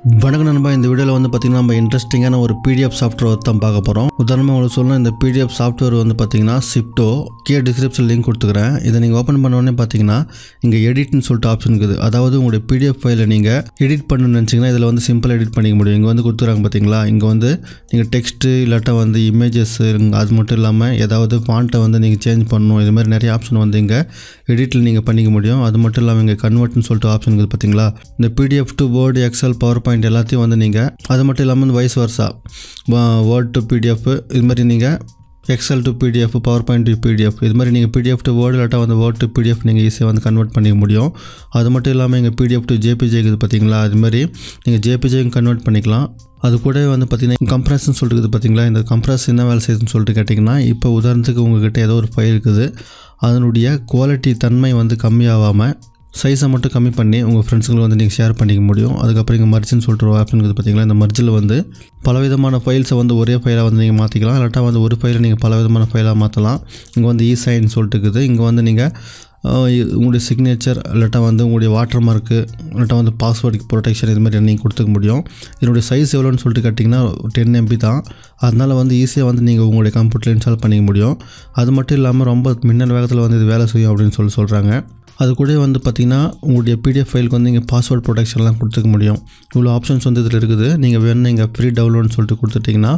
வணக்கம் நண்பா இந்த வீடியோவில் வந்து பார்த்திங்கன்னா நம்ம இன்ட்ரெஸ்டிங்கான ஒரு பிடிஎஃப் சாஃப்ட்வேர் தான் பார்க்க போகிறோம் உதாரணமாக உங்களுக்கு சொல்லணும் இந்த பிடிஎஃப் சாஃப்ட்வேர் வந்து பார்த்தீங்கன்னா சிப்டோ கே டிஸ்கிரிப்ஷன் லிங்க் கொடுத்துக்கிறேன். இதை நீங்கள் ஓப்பன் பண்ண உடனே பார்த்தீங்கன்னா இங்கே எடிட்னு சொல்லிட்டு ஆப்ஷன் இருக்குது. அதாவது உங்களுடைய பிடிஎஃப் ஃபைலை நீங்கள் எடிட் பண்ணணும்னு நினச்சிங்கன்னா இதில் வந்து சிம்பிள் எடிட் பண்ணிக்க முடியும். இங்கே வந்து கொடுத்துறாங்க பார்த்தீங்களா இங்கே வந்து நீங்கள் டெக்ஸ்ட்டு இல்லாட்டா வந்து இமேஜஸ் அது மட்டும் இல்லாமல் ஏதாவது ஃபாண்ட்டை வந்து நீங்கள் சேஞ்ச் பண்ணணும். இது மாதிரி நிறைய ஆப்ஷன் வந்து இங்கே எடிட்டில் நீங்கள் பண்ணிக்க முடியும். அது மட்டும் இல்லாமல் இங்கே கன்வெர்ட்னு சொல்லிட்டு ஆப்ஷன் இருக்குது பார்த்தீங்களா இந்த PDF to Word Excel power point எல்லாத்தையும் வந்து நீங்கள் அது மட்டும் இல்லாமல் வந்து vice versa Word to PDF இது மாதிரி நீங்கள் Excel to PDF power point to PDF இது மாதிரி நீங்கள் பிடிஎஃப் டு வேர்டு இல்லாட்டா வந்து வேர்ட் டு பிடிஎஃப் நீங்கள் ஈஸியாக வந்து கன்வெர்ட் பண்ணிக்க முடியும். அது மட்டும் இல்லாமல் எங்கள் பிடிஎஃப் டு ஜேபிஜே இருக்குது பார்த்தீங்களா அது மாதிரி நீங்கள் ஜேபிஜேயும் கன்வெர்ட் பண்ணிக்கலாம். அது கூடவே வந்து பார்த்தீங்கன்னா கம்ப்ரஸ்ன்னு சொல்லிட்டு இருக்குது பார்த்தீங்களா இந்த கம்ப்ரஸ் என்ன வேலை செய்யுதுன்னு சொல்லிட்டு கேட்டிங்கன்னா இப்போ உதாரணத்துக்கு உங்ககிட்ட ஏதோ ஒரு ஃபைல் இருக்குது. அதனுடைய குவாலிட்டி தன்மை வந்து கம்மியாகாமல் சைஸை மட்டும் கம்மி பண்ணி உங்கள் ஃப்ரெண்ட்ஸுங்களை வந்து நீங்கள் ஷேர் பண்ணிக்க முடியும். அதுக்கப்புறம் இங்கே மர்ஜின்னு சொல்லிட்டு ஒரு ஆப்ஷனுக்கு பார்த்தீங்கன்னா பார்த்தீங்களா இந்த மர்ஜில் வந்து பலவிதமான ஃபைல்ஸை வந்து ஒரே ஃபைலாக வந்து நீங்கள் மாற்றிக்கலாம் இல்லாட்டா வந்து ஒரு ஃபைலை நீங்கள் பலவிதமான ஃபைலாக மாற்றலாம் இங்கே வந்து இ சைன் சொல்லிட்டு இருக்குது. இங்கே வந்து நீங்கள் உங்களுடைய சிக்னேச்சர் இல்லாட்டா வந்து உங்களுடைய வாட்டர் மார்க்கு இல்லாட்டா வந்து பாஸ்வேர்டுக்கு ப்ரொடெக்ஷன் இது மாதிரி நீங்கள் கொடுத்துக்க முடியும். இதனுடைய சைஸ் எவ்வளோன்னு சொல்லிட்டு கேட்டிங்கன்னா டென் எம்பி தான். அதனால் வந்து ஈஸியாக வந்து நீங்கள் உங்களுடைய கம்ப்யூட்டரில் இன்ஸ்டால் பண்ணிக்க முடியும். அது மட்டும் இல்லாமல் ரொம்ப மின்னல் வேகத்தில் வந்து இது வேலை செய்யும் அப்படின்னு சொல்லி சொல்கிறாங்க அது கூட வந்து பார்த்திங்கன்னா உங்களுடைய பிடிஎஃப் ஃபைலுக்கு வந்து நீங்கள் பாஸ்வேர்ட் ப்ரொடெக்ஷன்லாம் கொடுத்துக்க முடியும். இவ்வளோ ஆப்ஷன்ஸ் வந்து இதில் இருக்குது. நீங்கள் வேணும் இங்கே ஃப்ரீ டவுன்லோட்னு சொல்லிட்டு கொடுத்துட்டிங்கன்னா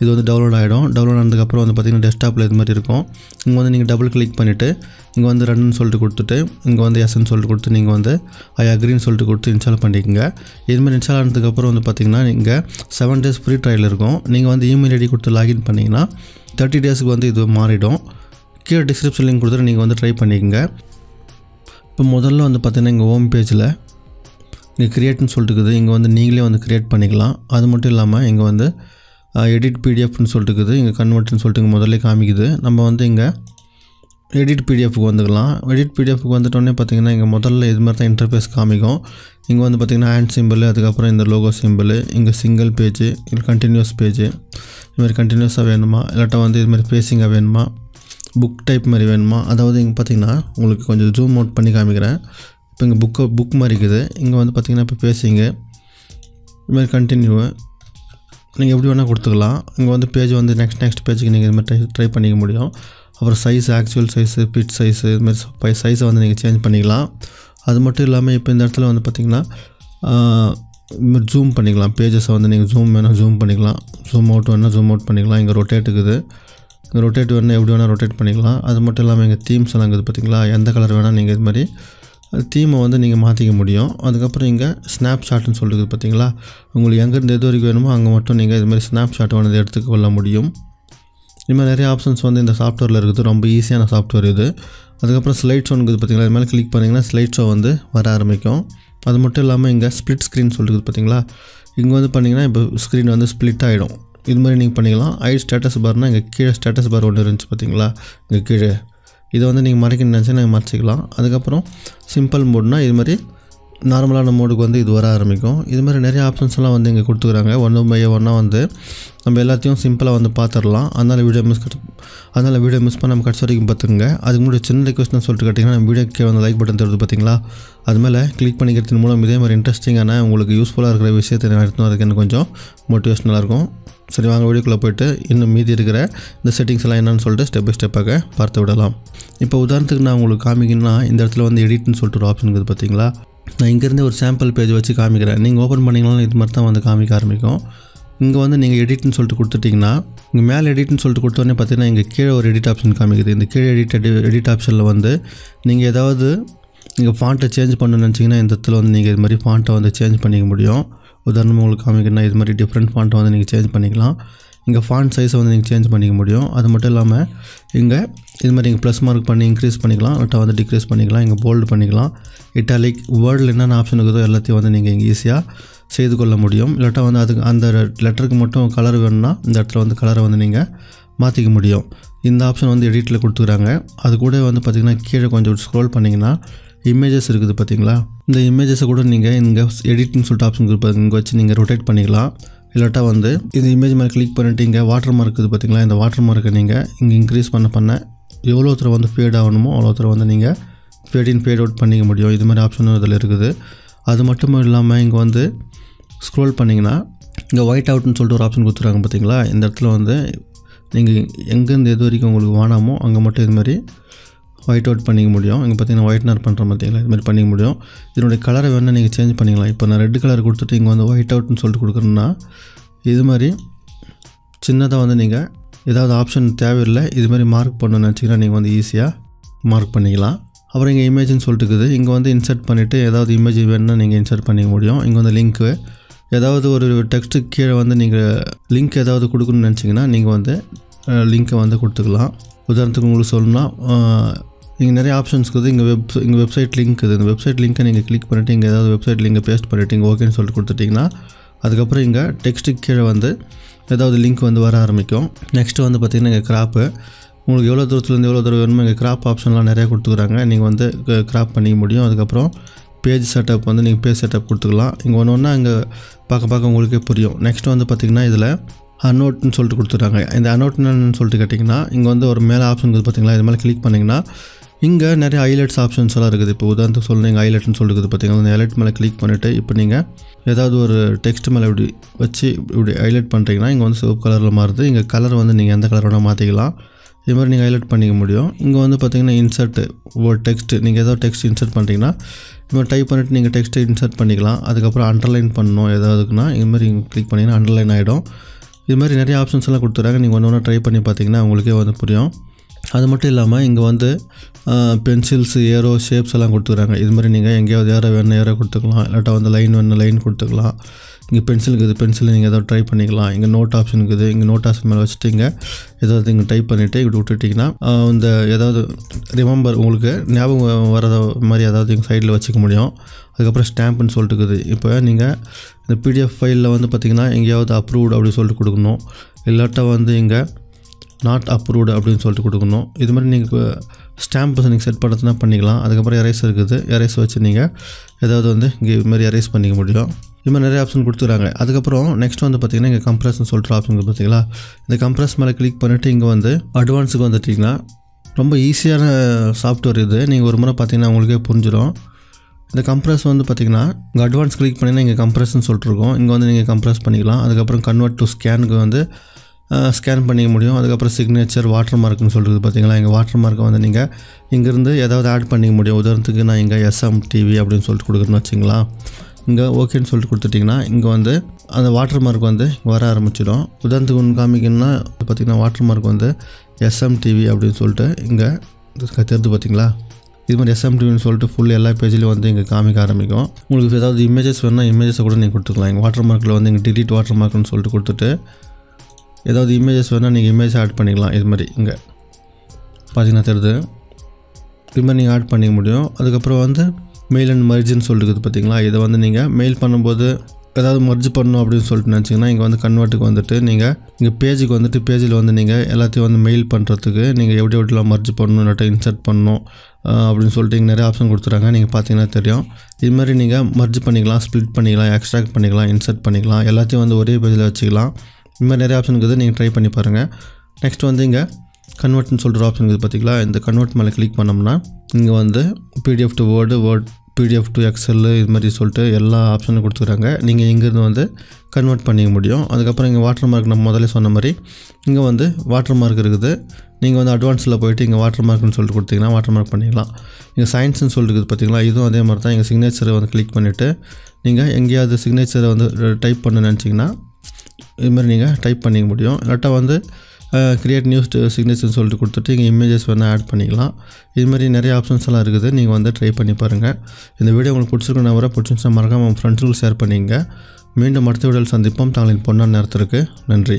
இது வந்து டவுன்லோட் ஆகிடும் டவுன்லோட் ஆனதுக்கப்புறம் வந்து பார்த்திங்கன்னா டெஸ்க்டாப்பில் இது மாதிரி இருக்கும். இங்கே வந்து நீங்கள் டபுள் கிளிக் பண்ணிவிட்டு இங்கே வந்து ரன்னு சொல்லிட்டு கொடுத்துட்டு இங்கே வந்து எஸ்ன்னு சொல்லிட்டு கொடுத்து நீங்கள் வந்து ஐ அக்ரின்னு சொல்லிட்டு கொடுத்து இன்ஸ்டால் பண்ணிக்கோங்க. இதுமாதிரி இன்ஸ்டால் ஆனதுக்கப்புறம் வந்து பார்த்திங்கன்னா நீங்கள் செவன் டேஸ் ஃப்ரீ ட்ரையல் இருக்கும். நீங்கள் வந்து இமெயில் ஐடி கொடுத்து லாகின் பண்ணிங்கன்னா தேர்ட்டி டேஸுக்கு வந்து இது மாறிடும். கீழே டிஸ்கிரிப்ஷன் லிங்க் கொடுத்துட்டு நீங்கள் வந்து ட்ரை பண்ணிக்கோங்க. இப்போ முதல்ல வந்து பார்த்திங்கன்னா இங்கே ஹோம் பேஜில் இங்கே க்ரியேட்னு சொல்லிட்டு இருக்குது. இங்கே வந்து நீங்களே வந்து க்ரியேட் பண்ணிக்கலாம். அது மட்டும் இல்லாமல் இங்கே வந்து எடிட் பிடிஎஃப்னு சொல்லிட்டு இருக்குது. இங்கே கன்வெர்ட்னு சொல்லிட்டு இங்கே முதல்ல காமிக்குது. நம்ம வந்து இங்கே எடிட் பிடிஎஃப்க்கு வந்துக்கலாம். எடிட் பிடிஎஃப்க்கு வந்துட்டோடனே பார்த்தீங்கன்னா இங்கே முதல்ல இது மாதிரி தான் இன்டர்ஃபேஸ் காமிக்கும். இங்கே வந்து பார்த்திங்கன்னா ஹேண்ட் சிம்பிள் அதுக்கப்புறம் இந்த லோகோ சிம்பிள் இங்கே சிங்கிள் பேஜ் இல்லை கண்டினியூஸ் பேஜ் இதுமாதிரி கண்டினியூஸாக வேணுமா? இல்லாட்டா வந்து இதுமாதிரி ஃபேஸிங்காக வேணுமா? புக் டைப் மாதிரி வேணுமா? அதாவது இங்கே பார்த்தீங்கன்னா உங்களுக்கு கொஞ்சம் ஜூம் அவுட் பண்ணி காமிக்கிறேன். இப்போ இங்கே புக்கு புக் மாதிரி இருக்குது. இங்கே வந்து பார்த்திங்கன்னா இப்போ பேசிங்க இதுமாதிரி கண்டினியூ நீங்கள் எப்படி வேணால் கொடுத்துக்கலாம். இங்கே வந்து பேஜ் வந்து நெக்ஸ்ட் நெக்ஸ்ட் பேஜுக்கு நீங்கள் இது மாதிரி ட்ரை ட்ரை பண்ணிக்க முடியும். அப்புறம் size actual size fit size இதுமாதிரி சைஸை வந்து நீங்கள் சேஞ்ச் பண்ணிக்கலாம். அது மட்டும் இல்லாமல் இப்போ இந்த இடத்துல வந்து பார்த்திங்கன்னா ஜூம் பண்ணிக்கலாம். பேஜஸை வந்து நீங்கள் ஜூம் வேணால் ஜூம் பண்ணிக்கலாம். ஜூம் அவுட் வேணால் ஜூம் அவுட் பண்ணிக்கலாம். இங்கே ரொட்டேட் இருக்குது. ரொட்டேட் வேணால் எப்படி வேணால் ரொட்டேட் பண்ணிக்கலாம். அது மட்டும் இல்லாமல் எங்கள் தீம்ஸ் எல்லாம் இருக்குது பார்த்தீங்களா எந்த கலர் வேணால் நீங்கள் இது மாதிரி. தீமை வந்து நீங்கள் மாற்றிக்க முடியும். அதுக்கப்புறம் இங்கே ஸ்னாப்ஷாட்னு ஷாட்னு பார்த்திங்களா பார்த்தீங்களா உங்களுக்கு எங்கேருந்து எது வரைக்கும் வேணுமோ அங்கே மட்டும் நீங்கள் இது மாதிரி ஸ்னாப் ஷாட் எடுத்துக்க கொள்ள முடியும். இது மாதிரி நிறைய ஆப்ஷன்ஸ் வந்து இந்த சாஃப்ட்வேரில் இருக்குது. ரொம்ப ஈஸியான சாஃப்ட்வேர் இது. அதுக்கப்புறம் ஸ்லைட் ஷோனுக்கு இருக்குது பார்த்தீங்களா இது மேலே கிளிக் பண்ணிங்கன்னா ஸ்லைட் ஷோ வந்து வர ஆரம்பிக்கும். அது மட்டும் இல்லாமல் இங்கே ஸ்ப்ளிட் ஸ்க்ரீன் சொல்லிருக்குது பார்த்தீங்களா இங்கே வந்து பண்ணிங்கன்னா இப்போ ஸ்க்ரீன் வந்து ஸ்ப்ளிட் ஆகிடும் இது மாதிரி நீங்கள் பண்ணிக்கலாம். ஐ ஸ்டேட்டஸ் பார்னால் இங்கே கீழே ஸ்டேட்டஸ் பார் ஒன்று இருந்துச்சு பார்த்தீங்களா இங்கே கீழே. இதை வந்து நீங்கள் மறைக்க நினச்சா நீங்கள் மறைச்சிக்கலாம். அதுக்கப்புறம் சிம்பிள் மோட்னால் இது மாதிரி நார்மலான மோடுக்கு வந்து இது வர ஆரம்பிக்கும். இது மாதிரி நிறைய ஆப்ஷன்ஸ் எல்லாம் வந்து இங்கே கொடுத்துக்குறாங்க ஒன்று பை ஒன்றா வந்து நம்ம எல்லாத்தையும் சிம்பிளாக வந்து பார்த்துடலாம் அதனால் வீடியோ மிஸ் அதனால் வீடியோ மிஸ் பண்ணாமல் கடைசி வரைக்கும் பார்த்துங்க அதுக்கு முன்னாடி சின்ன ரிக்வஸ்ட்னு சொல்லிட்டு கேட்டிங்கன்னா நம்ம வீடியோக்கு வந்து லைக் பட்டன் தருது பார்த்தீங்களா அது மேலே கிளிக் பண்ணிக்கிறதன் மூலம் இதே மாதிரி இன்ட்ரெஸ்டிங்கான உங்களுக்கு யூஸ்ஃபுல்லாக இருக்கிற விஷயத்தை நான் எடுத்துன்னு வரதுக்கு எனக்கு கொஞ்சம் மோட்டிவேஷனலாக இருக்கும். சரி வாங்க வீடியோக்குள்ளே போய்ட்டு இன்னும் மீதி இருக்கிற இந்த செட்டிங்ஸ் எல்லாம் என்னென்னு சொல்லிட்டு ஸ்டெப் பை ஸ்டெப்பாக பார்த்து விடலாம். இப்போ உதாரணத்துக்கு நான் உங்களுக்கு காமிக்கணும்னா இந்த இடத்துல வந்து எடிட்னு சொல்லிட்டு ஒரு ஆப்ஷன் இருக்குது பார்த்தீங்களா நான் இங்கேருந்து ஒரு சாம்பிள் பேஜ் வச்சு காமிக்கிறேன். நீங்கள் ஓப்பன் பண்ணிங்கனாலும் இது மாதிரி தான் வந்து காமிக்க ஆரம்பிக்கும். இங்கே வந்து நீங்கள் எடிட்னு சொல்லிட்டு கொடுத்துட்டிங்கன்னா இங்கே மேலே எடிட்னு சொல்லிட்டு கொடுத்தோடனே பார்த்தீங்கன்னா இங்கே கீழே ஒரு எடிட் ஆப்ஷன் காமிக்குது. இந்த கீழே எடிட் எடிட் ஆப்ஷனில் வந்து நீங்கள் ஏதாவது நீங்கள் ஃபாண்ட்டை சேஞ்ச் பண்ணணும்னு நினச்சிங்கன்னா இந்த இடத்துல வந்து நீங்கள் இது மாதிரி ஃபாண்ட்டை வந்து சேஞ்ச் பண்ணிக்க முடியும். உதாரணமாக உங்களுக்கு காமிக்கணும்னா இது மாதிரி டிஃப்ரெண்ட் ஃபாண்ட்டை வந்து நீங்கள் சேஞ்ச் பண்ணிக்கலாம். இங்கே ஃபாண்ட் சைஸை வந்து நீங்கள் சேஞ்ச் பண்ணிக்க முடியும். அது மட்டும் இல்லாமல் இங்கே இது மாதிரி நீங்கள் ப்ளஸ் மார்க் பண்ணி இன்க்ரீஸ் பண்ணிக்கலாம். இல்லாட்டா வந்து டிக்ரீஸ் பண்ணிக்கலாம். இங்கே போல்டு பண்ணிக்கலாம். இட்டாலிக் வேர்டில் என்னென்ன ஆப்ஷன் இருக்குதோ எல்லாத்தையும் வந்து நீங்கள் இங்கே ஈஸியாக செய்து கொள்ள முடியும். இல்லாட்டா வந்து அதுக்கு அந்த லெட்டருக்கு மட்டும் கலர் வேணும்னா இந்த இடத்துல வந்து கலரை வந்து நீங்கள் மாற்றிக்க முடியும். இந்த ஆப்ஷன் வந்து எடிட்டில் கொடுத்துக்கிறாங்க. அது கூட வந்து பார்த்திங்கன்னா கீழே கொஞ்சம் ஸ்க்ரோல் பண்ணிங்கன்னா இமேஜஸ் இருக்குது பார்த்தீங்களா இந்த இமேஜஸை கூட நீங்கள் இங்கே எடிட்னு சொல்லிட்டு ஆப்ஷன் இருக்குது இங்கே வச்சு நீங்கள் ரொட்டேட் பண்ணிக்கலாம். இல்லாட்டா வந்து இந்த இமேஜ் மேலே கிளிக் பண்ணிட்டு இங்கே வாட்டர் மார்க் இருக்குது பார்த்தீங்களா இந்த வாட்டர் மார்க்கை நீங்கள் இங்கே இன்க்ரீஸ் பண்ண பண்ண எவ்வளோ தூரம் வந்து ஃபேட் ஆகணுமோ அவ்வளோ தூரம் வந்து நீங்கள் ஃபேட் இன் ஃபேட் அவுட் பண்ணிக்க முடியும். இது மாதிரி ஆப்ஷனும் இதில் இருக்குது. அது மட்டும் இல்லாமல் இங்கே வந்து ஸ்க்ரோல் பண்ணிங்கன்னா இங்கே ஒயிட் அவுட்னு சொல்லிட்டு ஒரு ஆப்ஷன் கொடுத்துருக்காங்க பார்த்தீங்களா இந்த இடத்துல வந்து நீங்கள் எங்கேருந்து எது வரைக்கும் உங்களுக்கு வேணாமோ அங்கே மட்டும் இது மாதிரி ஒயிட் அவுட் பண்ணிக்க முடியும். இங்கே பார்த்தீங்கன்னா ஒயிட்னர் பண்ணுற பார்த்தீங்களா இது மாதிரி பண்ணிக்க முடியும். இதனுடைய கலரை வேணால் நீங்கள் சேஞ்ச் பண்ணிக்கலாம். இப்போ நான் ரெட் கலர் கொடுத்துட்டு இங்கே வந்து ஒயிட் அவுட்னு சொல்லிட்டு கொடுக்குறேன்னா இது மாதிரி சின்னதாக வந்து நீங்கள் ஏதாவது ஆப்ஷன் தேவையில்லை இது மாதிரி மார்க் பண்ணணும்னு நினச்சிங்கன்னா நீங்கள் வந்து ஈஸியாக மார்க் பண்ணிக்கலாம். அப்புறம் இங்கே இமேஜ்னு சொல்லிட்டு இருக்குது. இங்கே வந்து இன்சர்ட் பண்ணிவிட்டு ஏதாவது இமேஜ் வேணுன்னா நீங்கள் இன்சர்ட் பண்ணிக்க முடியும். இங்கே வந்து லிங்க்கு ஏதாவது ஒரு டெக்ஸ்ட்டுக்கு கீழே வந்து நீங்கள் லிங்க் ஏதாவது கொடுக்கணும்னு நினச்சிங்கன்னா நீங்கள் வந்து லிங்க்கை வந்து கொடுத்துக்கலாம். உதாரணத்துக்கு உங்களுக்கு சொல்லணும்னா இங்கே நிறைய ஆப்ஷன்ஸ் இருக்குது. இங்கே வெப் இங்கே வெப்சைட் லிங்க் இருக்குது இந்த வெப்சைட் லிங்க்கை நீங்கள் கிளிக் பண்ணிவிட்டு இங்கே ஏதாவது வெப்சைட் லிங்கை பேஸ்ட் பண்ணிவிட்டு இங்கே ஓகேன்னு சொல்லிட்டு கொடுத்துட்டிங்கன்னா அதுக்கப்புறம் இங்கே டெக்ஸ்ட்டுக்கு கீழே வந்து ஏதாவது லிங்க் வந்து வர ஆரம்பிக்கும். நெக்ஸ்ட்டு வந்து பார்த்திங்கன்னா இங்கே கிராப்பு உங்களுக்கு எவ்வளோ தூரத்துலேருந்து எவ்வளோ தூரம் வேணுமோ இங்கே கிராப் ஆப்ஷன்லாம் நிறையா கொடுத்துக்குறாங்க. நீங்கள் வந்து கிராப் பண்ணிக்க முடியும். அதுக்கப்புறம் பேஜ் செட்டப் வந்து நீங்கள் பேஜ் செட்டப் கொடுத்துக்கலாம். இங்கே ஒன்று ஒன்றா இங்கே பார்க்க பார்க்க உங்களுக்கே புரியும். நெக்ஸ்ட் வந்து பார்த்திங்கன்னா இதில் அனோட்னு சொல்லிட்டு கொடுத்துட்றாங்க. இந்த அனோட்னு சொல்லிட்டு கேட்டிங்கன்னா இங்கே வந்து ஒரு மேலே ஆப்ஷன் இருக்குது பார்த்தீங்களா? இது மேலே கிளிக் பண்ணிங்கன்னா இங்கே நிறைய ஐலட்ஸ் ஆப்ஷன்ஸ் எல்லாம் இருக்குது. இப்போ உதாரணத்துக்கு சொல்லணும் நீங்கள் ஐலட்னு சொல்லிட்டு பார்த்தீங்கன்னா அந்த ஐலட் மேலே கிளிக் பண்ணிவிட்டு இப்போ நீங்கள் ஏதாவது ஒரு டெக்ஸ்ட் மேலே இப்படி வச்சு இப்படி ஹைலைட் பண்ணுறீங்கன்னா இங்கே வந்து சிவப்பு கலரில் மாறுது. இங்கே கலர் வந்து நீங்கள் எந்த கலரோட மாற்றிக்கலாம் இது மாதிரி நீங்கள் ஹைலைட் பண்ணிக்க முடியும். இங்கே வந்து பார்த்தீங்கன்னா இன்சர்ட் ஒரு டெக்ஸ்ட் நீங்கள் ஏதாவது டெக்ஸ்ட் இன்சர்ட் பண்ணுறீங்கன்னா இது மாதிரி டைப் பண்ணிவிட்டு நீங்கள் டெக்ஸ்ட்டை இன்சர்ட் பண்ணிக்கலாம். அதுக்கப்புறம் அண்டர்லைன் பண்ணணும் ஏதாவதுக்குன்னா இது மாதிரி கிளிக் பண்ணிங்கன்னா அண்டர்லைன் ஆகிடும் இது மாதிரி நிறைய ஆப்ஷன்ஸ் எல்லாம் கொடுத்துறாங்க நீங்கள் ஒன்று ஒன்று ட்ரை பண்ணி பார்த்தீங்கன்னா உங்களுக்கே வந்து புரியும். அது மட்டும் இல்லாமல் இங்கே வந்து பென்சில்ஸ் ஏரோ ஷேப்ஸ் எல்லாம் கொடுத்துக்குறாங்க இது மாதிரி நீங்கள் எங்கேயாவது ஏரோ வேணும் ஏரோ கொடுத்துக்கலாம். இல்லாட்டா வந்து லைன் வேணும் லைன் கொடுத்துக்கலாம். இங்கே பென்சில் இருக்குது பென்சில் நீங்கள் ஏதாவது ட்ரை பண்ணிக்கலாம். இங்கே நோட் ஆப்ஷன் இருக்குது. இங்கே நோட் ஆப்ஷன் மேலே வச்சுட்டு இங்கே ஏதாவது இங்கே டைப் பண்ணிவிட்டு இப்படி விட்டுட்டிங்கன்னா இந்த ஏதாவது ரிமெம்பர் உங்களுக்கு ஞாபகம் வர மாதிரி ஏதாவது எங்கள் சைடில் வச்சுக்க முடியும். அதுக்கப்புறம் ஸ்டாம்ப்னு சொல்லிட்டு இருக்குது. இப்போ நீங்கள் இந்த பிடிஎஃப் ஃபைலில் வந்து பார்த்திங்கன்னா எங்கேயாவது அப்ரூவ்டு அப்படின்னு சொல்லிட்டு கொடுக்கணும். இல்லாட்டா வந்து இங்கே நாட் அப்ரூவ்டு அப்படின்னு சொல்லிட்டு கொடுக்கணும். இது மாதிரி நீங்கள் இப்போ ஸ்டாம்ப் நீங்கள் செட் பண்ணுறதுனா பண்ணிக்கலாம். அதுக்கப்புறம் எரேஸ் இருக்குது. எரேஸ் வச்சு நீங்கள் ஏதாவது வந்து இங்கே இது மாதிரி எரேஸ் பண்ணிக்க முடியும். இது மாதிரி நிறைய ஆப்ஷன் கொடுத்துறாங்க. அதுக்கப்புறம் நெக்ஸ்ட் வந்து பார்த்திங்கன்னா இங்கே கம்ப்ரஸ்ன்னு சொல்கிற ஆப்ஷன் பார்த்தீங்களா இந்த கம்ப்ரஸ் மேலே கிளிக் பண்ணிவிட்டு இங்கே வந்து அட்வான்ஸுக்கு வந்துட்டிங்கன்னா ரொம்ப ஈஸியான சாஃப்ட்வேர் இது. நீங்கள் ஒரு முறை பார்த்தீங்கன்னா உங்களுக்கே புரிஞ்சிடும் இந்த கம்ப்ரஸ் வந்து பார்த்திங்கன்னா இங்கே அட்வான்ஸ் கிளிக் பண்ணிங்கன்னா இங்கே கம்ப்ரஸ்ன்னு சொல்லிட்டுருக்கோம் இங்கே வந்து நீங்கள் கம்ப்ரஸ் பண்ணிக்கலாம். அதுக்கப்புறம் கன்வெர்ட் டு ஸ்கேனுக்கு வந்து ஸ்கேன் பண்ணிக்க முடியும். அதுக்கப்புறம் சிக்னேச்சர் வாட்டர் மார்க்னு சொல்கிறது பார்த்தீங்களா? எங்கள் வாட்டர் மார்க்கை வந்து நீங்கள் இங்கேருந்து ஏதாவது ஆட் பண்ணிக்க முடியும். உதாரணத்துக்கு நான் இங்கே எஸ்எம் டிவி அப்படின்னு சொல்லிட்டு கொடுக்குறேன்னு வச்சுங்களா? இங்கே ஓகேன்னு சொல்லிட்டு கொடுத்துட்டிங்கன்னா இங்கே வந்து அந்த வாட்டர் மார்க் வந்து வர ஆரம்பிச்சிடும். உதாரணத்துக்கு ஒன்று காமிக்கணும்னா பார்த்திங்கன்னா வாட்டர் மார்க் வந்து எஸ்எம் டிவி அப்படின்னு சொல்லிட்டு இங்கே தெரிஞ்சு பார்த்தீங்களா? இது மாதிரி எஸ்எம் டிவின்னு சொல்லிட்டு ஃபுல் எல்லா பேஜ்லேயும் வந்து இங்கே காமிக்க ஆரம்பிக்கும். உங்களுக்கு ஏதாவது இமேஜஸ் வேணுன்னா இமேஜஸை கூட நீங்கள் கொடுத்துக்கலாம். எங்கள் வாட்டர் மார்க்கில் வந்து இங்கே டிலீட் வாட்டர் மார்க்னு சொல்லிட்டு கொடுத்துட்டு ஏதாவது இமேஜஸ் வேணால் நீங்கள் இமேஜ் ஆட் பண்ணிக்கலாம். இது மாதிரி இங்கே. பார்த்தீங்கன்னா தெரியுது. இது மாதிரி நீங்கள் ஆட் பண்ணிக்க முடியும். அதுக்கப்புறம் வந்து மெயில் அண்ட் மர்ஜின்னு சொல்லிருக்குது பார்த்தீங்களா இதை வந்து நீங்கள் மெயில் பண்ணும்போது ஏதாவது மர்ஜ் பண்ணணும் அப்படின்னு சொல்லிட்டு நினச்சிங்கன்னா இங்கே வந்து கன்வெர்ட்டுக்கு வந்துட்டு நீங்கள் இங்கே பேஜுக்கு வந்துட்டு பேஜில் வந்து நீங்கள் எல்லாத்தையும் வந்து மெயில் பண்ணுறதுக்கு நீங்கள் எப்படி எப்படிலாம் மர்ஜ் பண்ணணும் இல்லாட்டா இன்சர்ட் பண்ணணும் அப்படின்னு சொல்லிட்டு இங்கே நிறைய ஆப்ஷன் கொடுத்துறாங்க நீங்கள் பார்த்தீங்கன்னா தெரியும். இது மாதிரி நீங்கள் மர்ஜ் பண்ணிக்கலாம் ஸ்ப்ளிட் பண்ணிக்கலாம் எக்ஸ்ட்ராக்ட் பண்ணிக்கலாம் இன்சர்ட் பண்ணிக்கலாம். எல்லாத்தையும் வந்து ஒரே பேஜில் வச்சுக்கலாம். இது மாதிரி நிறைய ஆப்ஷன் இருக்குது நீங்கள் ட்ரை பண்ணி பாருங்கள் நெக்ஸ்ட் வந்து இங்கே கன்வெர்ட்னு சொல்கிற ஆப்ஷன் இருக்குது பார்த்தீங்களா இந்த கன்வெர்ட் மேலே கிளிக் பண்ணோம்னா இங்கே வந்து PDF to Word Word PDF to Excel இது மாதிரி சொல்லிட்டு எல்லா ஆப்ஷனும் கொடுத்துருக்காங்க நீங்கள் இங்கேருந்து வந்து கன்வெர்ட் பண்ணிக்க முடியும். அதுக்கப்புறம் இங்கே வாட்டர் மார்க் நம்ம முதல்ல சொன்ன மாதிரி இங்கே வந்து வாட்டர் மார்க் இருக்குது. நீங்கள் வந்து அட்வான்ஸில் போயிட்டு இங்கே வாட்டர் மார்க்னு சொல்லிட்டு கொடுத்தீங்கன்னா வாட்டர் மார்க் பண்ணிக்கலாம் இங்கே சயின்ஸ்னு சொல்லிட்டு பார்த்தீங்களா இதுவும் அதே மாதிரி தான் எங்கள் சிக்னேச்சரை வந்து கிளிக் பண்ணிவிட்டு நீங்கள் எங்கேயாவது சிக்னேச்சரை வந்து டைப் பண்ண நினச்சிங்கன்னா இதுமாதிரி நீங்கள் டைப் பண்ணிக்க முடியும். இல்லாட்டா வந்து க்ரியேட் நியூஸ் சிக்னேச்சர்னு சொல்லிட்டு கொடுத்துட்டு இங்கே இமேஜஸ் வேணால் ஆட் பண்ணிக்கலாம். இதுமாதிரி நிறைய ஆப்ஷன்ஸ் எல்லாம் இருக்குது. நீங்கள் வந்து ட்ரை பண்ணி பாருங்கள் இந்த வீடியோ உங்களுக்கு பிடிச்சிருக்க நம்பரை பிடிச்சிருந்தா மறக்காமல் உங்கள் ஃப்ரெண்ட்ஸுக்கு ஷேர் பண்ணிங்க மீண்டும் அடுத்த வீடியோவில் சந்திப்போம். தங்களின் பொண்ணான நேரத்திற்கு நன்றி.